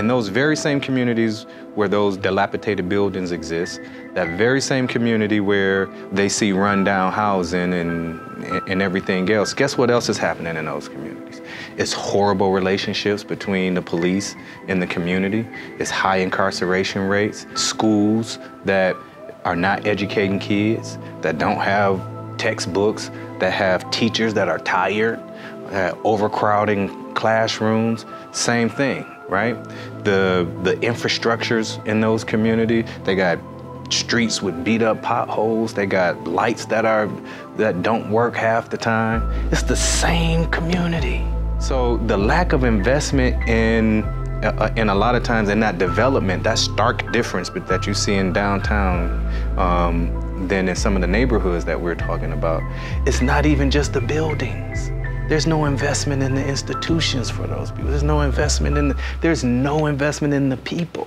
in those very same communities where those dilapidated buildings exist, that very same community where they see rundown housing and, and everything else, guess what else is happening in those communities? It's horrible relationships between the police and the community. It's high incarceration rates, schools that are not educating kids, that don't have textbooks, that have teachers that are tired, uh, overcrowding classrooms, same thing right? The the infrastructures in those communities, they got streets with beat up potholes, they got lights that are that don't work half the time. It's the same community. So the lack of investment in uh, and a lot of times in that development, that stark difference that you see in downtown um, than in some of the neighborhoods that we're talking about. It's not even just the buildings. There's no investment in the institutions for those people. There's no investment in the, there's no investment in the people.